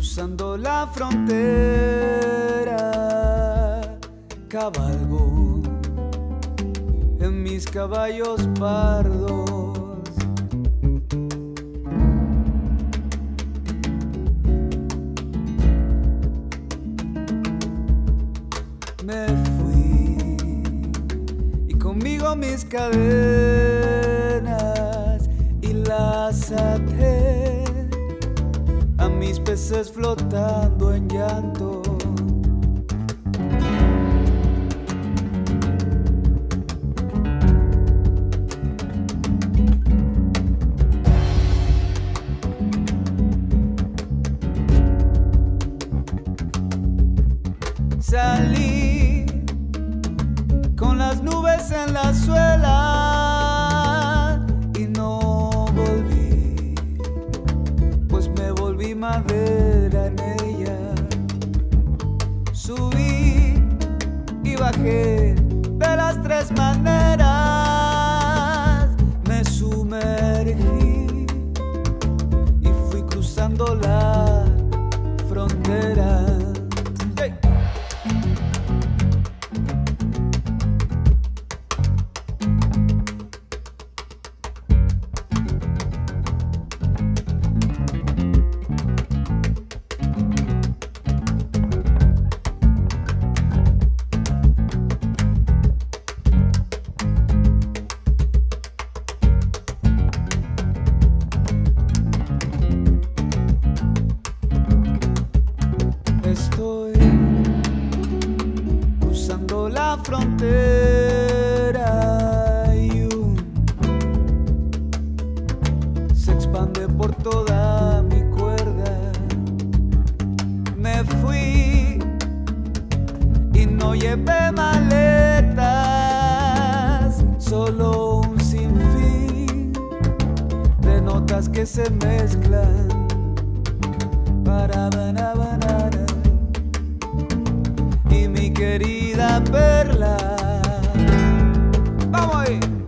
Cruzando la frontera, cabalgo en mis caballos pardos. Me fui y conmigo mis cadenas y las até flotando en llanto. Salí con las nubes en la suela madera en ella. Subí y bajé de las tres maneras, me sumergí la frontera y un se expande por toda mi cuerda. Me fui y no llevé maletas, solo un sinfín de notas que se mezclan para way.